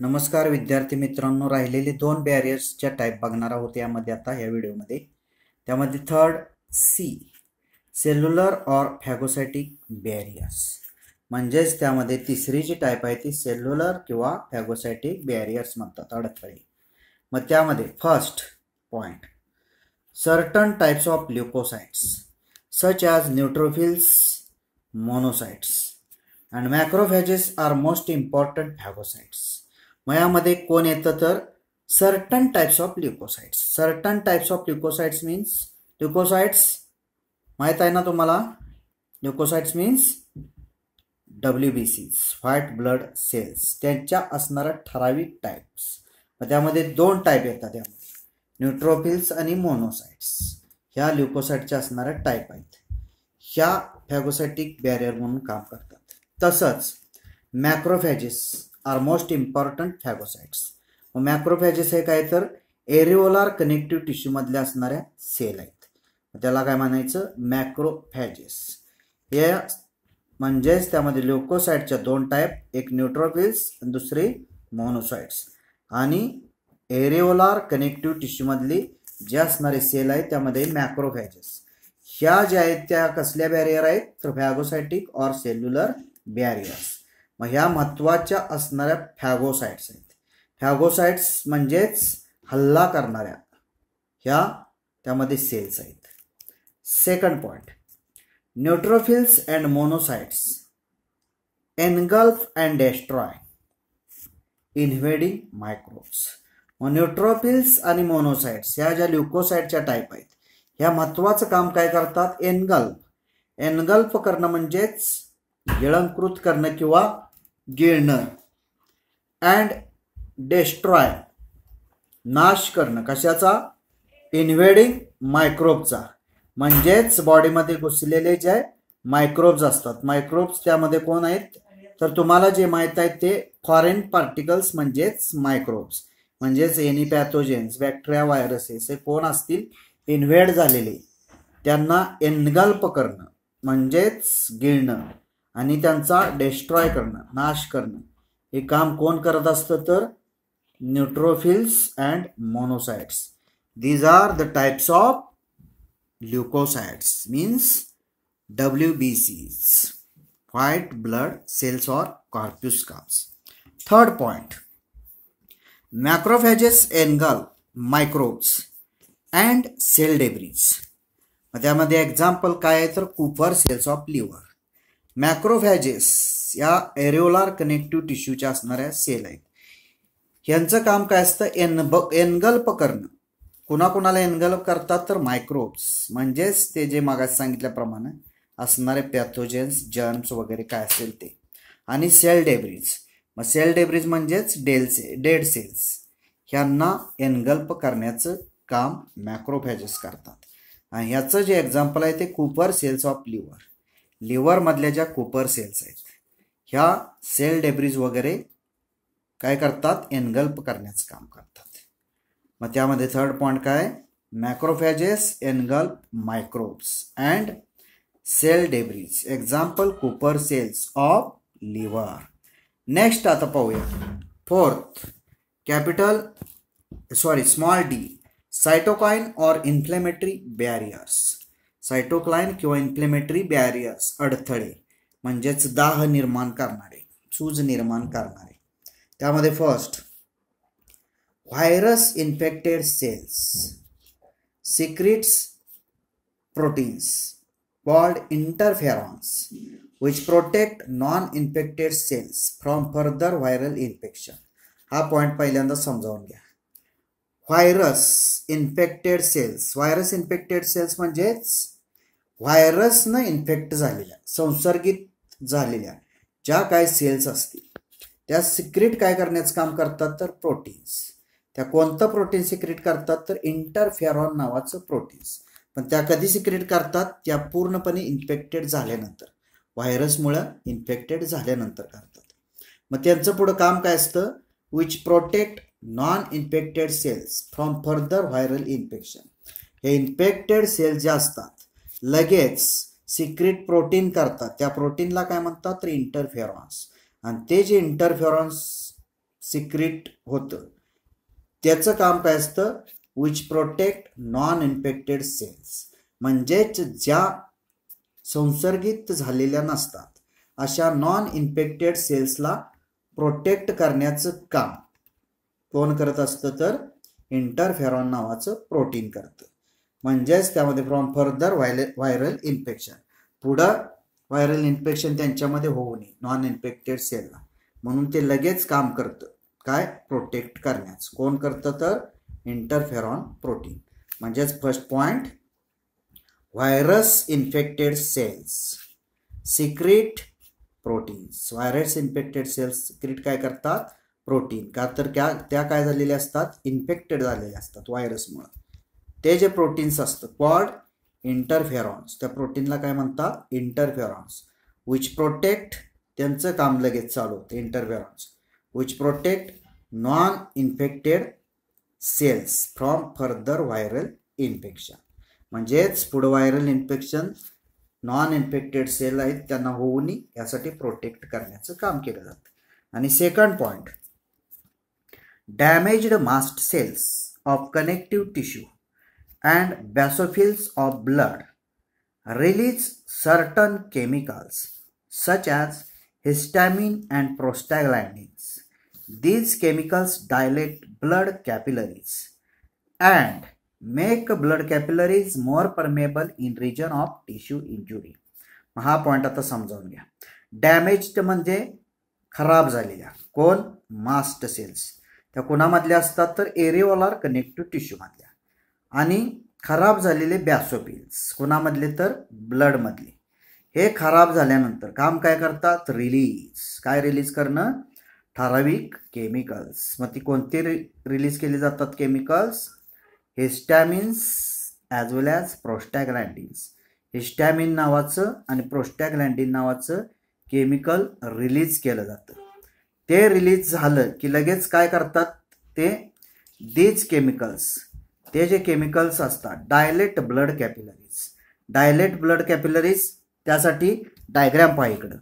नमस्कार विद्यार्थी मित्रांनो राहिलेले दोन बॅरियर्सच्या टाईप बघणार आहोत यामध्ये आता या व्हिडिओमध्ये त्यामध्ये third C cellular or phagocytic barriers म्हणजेच त्यामध्ये तिसरी जी टाईप आहे ती सेल्युलर किंवा फॅगोसायटिक बॅरियर्स म्हणतात अडथळे. मग त्यामध्ये first point certain types of leucocytes such as neutrophils monocytes and macrophages are most important phagocytes मयामध्ये कोण येतं तर certain types of leucocytes certain types of leucocytes means leucocytes माहीत आहे ना तुम्हाला? Leucocytes means W B Cs white blood cells त्यांच्या असणाऱ्या ठराविक टाईप्स मग त्यामध्ये दोन टाईप येतात त्यामध्ये न्यूट्रोफिल्स आणि मोनोसाइट्स ह्या ल्युकोसाइटच्या असणाऱ्या टाईप आहेत. ह्या फॅगोसायटिक बॅरियर म्हणून काम करतात. तसंच macrophages are most important phagocytes मग मॅक्रोफॅजेस हे काय तर? एरिओलार कनेक्टिव्ह टिश्यूमधल्या असणाऱ्या सेल आहेत. त्याला काय म्हणायचं? मॅक्रोफॅजेस हे म्हणजेच त्यामध्ये ल्युकोसाइटच्या दोन टाईप एक न्यूट्रोफिल्स आणि दुसरी मोनोसाइट्स आणि एरिओलार कनेक्टिव्ह टिश्यूमधली जे असणारे सेल आहेत त्यामध्ये मॅक्रोफॅजेस ह्या ज्या आहेत त्या कसल्या बॅरियर आहेत? तर फॅगोसायटिक ऑर सेल्युलर बॅरियर्स मग ह्या महत्त्वाच्या असणाऱ्या फॅगोसाईट्स आहेत. फॅगोसाईट्स म्हणजेच हल्ला करणाऱ्या ह्या त्यामध्ये सेल्स आहेत. Second point neutrophils and monocytes engulf and destroy invading microbes मग न्यूट्रोफिल्स आणि मोनोसाइट्स ह्या ज्या ल्युकोसाइटच्या टाईप आहेत ह्या महत्त्वाचं काम काय करतात? एनगल्फ एनगल्फ करणं म्हणजेच गिळंकृत करणं किंवा गिळणं अँड डेस्ट्रॉय नाश करणं. कशाचा? इन्व्हेडिंग मायक्रोबचा म्हणजेच बॉडीमध्ये घुसलेले जे मायक्रोब्स असतात. मायक्रोब्स त्यामध्ये कोण आहेत? तर तुम्हाला जे माहीत आहेत ते फॉरेन पार्टिकल्स म्हणजेच मायक्रोब्स म्हणजेच एनी पॅथोजेन्स बॅक्टेरिया व्हायरसेस हे कोण असतील? इन्व्हेड झालेले. त्यांना एनगल्प करणं. म्हणजेच गिळणं. आणि त्यांचा डेस्ट्रॉय करणं नाश करणं. हे काम कोण करत असतं तर? Neutrophils and monocytes these are the types of leucocytes means W B Cs white blood cells or corpuscles third point macrophages engulf microbes and cell debris त्यामध्ये एक्झाम्पल काय आहे तर Kupffer cells of liver macrophages या areolar connective टिश्यूच्या असणाऱ्या sale आहेत. यांचं काम काय असतं? एनब एनगल्प करणं. कुणाकुणाला एनगल्प करतात? तर मायक्रोब्स. म्हणजेच ते जे मागास सांगितल्याप्रमाणे असणारे पॅथोजेन्स जर्म्स वगैरे काय असेल ते. आणि सेल डेब्रिज. मग सेल डेब्रिज म्हणजेच डेल से डेड सेल्स. ह्यांना एनगल्प करण्याचं काम मॅक्रोफॅजेस करतात. आणि ह्याचं जे एक्झाम्पल आहे ते कुपर सेल्स ऑफ लिव्हर. लिव्हरमधल्या ज्या कुपर सेल्स आहेत ह्या सेल डेब्रिज वगैरे काय करतात? एनगल्प करण्याचं काम करतात. मग त्यामध्ये थर्ड पॉईंट काय? Macrophages engulf microbes and cell debris example Kupffer cells of liver next आता पाहूया. Fourth capital sorry small D cytokine or inflammatory barriers cytokine किंवा इन्फ्लेमेटरी बॅरियर्स अडथळे म्हणजेच दाह निर्माण करणारे सूज निर्माण करणारे. त्यामध्ये first virus infected cells secrete proteins called interferons which protect non infected cells from further viral infection हा पॉईंट पहिल्यांदा समजावून घ्या. Virus infected cells virus infected cells म्हणजेच व्हायरसनं इन्फेक्ट झालेल्या संसर्गित झालेल्या ज्या काय सेल्स असतील त्या सिक्रेट काय करण्याचं काम करतात तर प्रोटीन्स त्या कोणतं प्रोटीन सिक्रेट करतात तर इंटरफेरॉन नावाचं प्रोटीन्स पण त्या कधी सिक्रेट करतात? त्या पूर्णपणे इन्फेक्टेड झाल्यानंतर. व्हायरसमुळं इन्फेक्टेड झाल्यानंतर करतात. मग त्यांचं पुढं काम काय असतं? Which protect non infected cells from further viral infection हे इन्फेक्टेड सेल्स जे असतात लगेच सिक्रेट प्रोटीन करतात. त्या प्रोटीनला काय म्हणतात? तर इंटरफेरॉन्स आणि ते जे इंटरफेरॉन्स सिक्रेट होतं त्याचं काम काय असतं? Which protect non infected cells म्हणजेच ज्या संसर्गित झालेल्या नसतात अशा नॉन इन्फेक्टेड सेल्सला प्रोटेक्ट करण्याचं काम. कोण करत असतं तर? इंटरफेरॉन नावाचं प्रोटीन करतं. म्हणजेच त्यामध्ये from further viral viral infection पुढं व्हायरल इन्फेक्शन त्यांच्यामध्ये होऊ नये. नॉन इन्फेक्टेड सेलला म्हणून ते लगेच काम करतं. काय? प्रोटेक्ट करण्यास कोण करतं तर? इंटरफेरॉन प्रोटीन म्हणजेच first point virus infected cells secrete proteins virus infected cells secrete काय करतात? प्रोटीन का तर त्या त्या काय झालेल्या असतात? इन्फेक्टेड झालेल्या असतात व्हायरसमुळं ते जे प्रोटीन्स असतं क्वाड इंटरफेरॉन्स त्या प्रोटीनला काय म्हणतात? इंटरफेरॉन्स विच प्रोटेक्ट त्यांचं काम लगेच चालू होतं interferons which protect non infected cells from further viral infection म्हणजेच पुढं viral infection non infected cell आहेत त्यांना होऊ नये यासाठी प्रोटेक्ट करण्याचं काम केलं जातं. आणि second point damaged mast cells of connective tissue and basophils of blood release certain chemicals such as histamine and prostaglandins. These chemicals dilate blood capillaries and make blood capillaries more permeable in region of tissue injury. हा point आता समजावून घ्या damaged म्हणजे खराब झालेल्या कोण mast cells त्या कोणामधल्या असतात तर एरिओलार कनेक्टिव्ह टिश्यूमधल्या आणि खराब झालेले बॅसोपिल्स कोणामधले तर? ब्लडमधले. हे खराब झाल्यानंतर काम काय करतात? रिलीज. काय रिलीज करणं? ठराविक केमिकल्स. मग ती कोणती रि रिलीज केली जातात chemicals? Histamines as well as prostaglandins histamine नावाचं आणि प्रोस्टॅग्लँडिन नावाचं केमिकल रिलीज केलं जातं. ते रिलीज झालं की लगेच काय करतात? ते दीज केमिकल्स ते जे केमिकल्स असतात dilate blood capillaries dilate blood capillaries त्यासाठी डायग्रॅम पहा इकडं.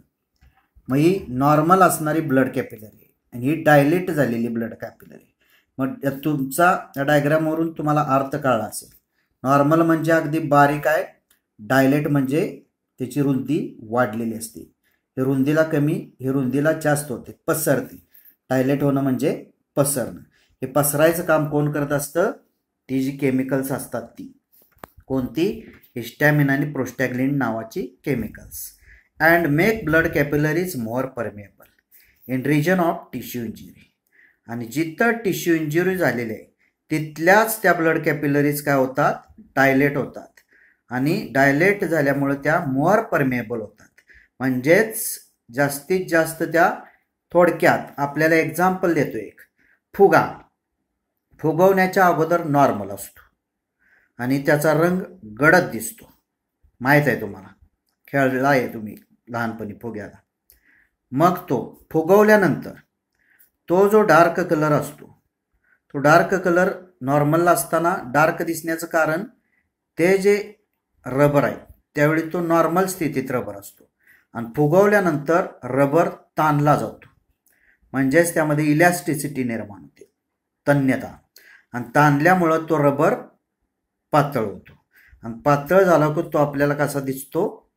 मग ही नॉर्मल असणारी ब्लड कॅपिलरी आणि ही डायलेट झालेली ब्लड कॅपिलरी मग तुमचा या डायग्रॅमवरून तुम्हाला अर्थ कळला असेल. नॉर्मल म्हणजे अगदी बारीक आहे. डायलेट म्हणजे त्याची रुंदी वाढलेली असते. हे रुंदीला कमी हे रुंदीला जास्त होते. पसरते. डायलेट होणं म्हणजे पसरणं. हे पसरायचं काम कोण करत असतं? ती जी केमिकल्स असतात ती. कोणती? हिस्टॅमिन आणि प्रोस्टॅग्लिन नावाची chemicals and make blood capillaries more permeable in region of tissue injury आणि जिथं टिश्यू इंजुरी झालेली आहे तिथल्याच त्या ब्लड कॅपिलरीज काय होतात? डायलेट होतात. आणि डायलेट झाल्यामुळे त्या मोर परमेबल होतात. म्हणजेच जास्तीत जास्त त्या थोडक्यात आपल्याला एक्झाम्पल देतो एक. फुगा. फुगवण्याच्या अगोदर नॉर्मल असतो. आणि त्याचा रंग गडद दिसतो. माहीत आहे तुम्हाला? खेळला आहे तुम्ही लहानपणी फुग्याला. मग तो फुगवल्यानंतर तो जो डार्क कलर असतो तो डार्क कलर नॉर्मलला असताना डार्क दिसण्याचं कारण ते जे रबर आहे त्यावेळी तो नॉर्मल स्थितीत रबर असतो. आणि फुगवल्यानंतर रबर ताणला जातो. म्हणजेच त्यामध्ये इलॅस्टिसिटी निर्माण होते. तन्यता. आणि ताणल्यामुळं तो रबर पातळ होतो. आणि पातळ झाला की तो आपल्याला कसा दिसतो?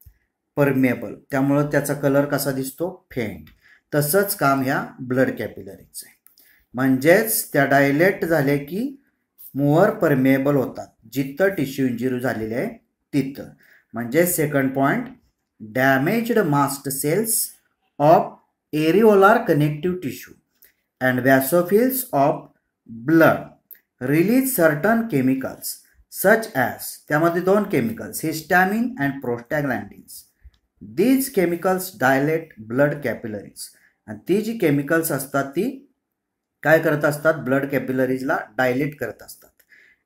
परमेबल त्यामुळं त्याचा कलर कसा दिसतो? फेंट तसंच काम ह्या ब्लड कॅपिलरीचं आहे. म्हणजेच त्या डायलेट झाले की मोअर परमेबल होतात. जिथं टिश्यू इंजुरी झालेली आहे तिथं. म्हणजे second point damaged mast cells of areolar connective tissue and basophils of blood release certain chemicals such as त्यामध्ये दोन chemicals histamine and prostaglandins these chemicals dilate blood capillaries आणि ती जी केमिकल्स असतात ती काय करत असतात? ब्लड कॅपिलरीजला डायलेट करत असतात.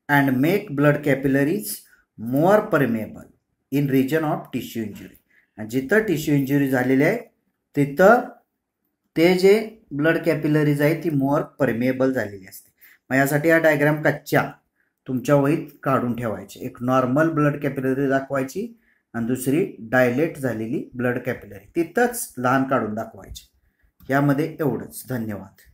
And make blood capillaries more permeable in region of tissue injury आणि जिथं टिश्यू इंजुरी झालेली आहे तिथं ते जे ब्लड कॅपिलरीज आहे ती मोअर परमेबल झालेली असते. मग यासाठी हा डायग्राम कच्च्या. तुमच्या वहीत काढून ठेवायचे. एक नॉर्मल ब्लड कॅपिलरी दाखवायची आणि दुसरी डायलेट झालेली ब्लड कॅपिलरी तिथंच लहान काढून दाखवायची. यामध्ये एवढंच. धन्यवाद.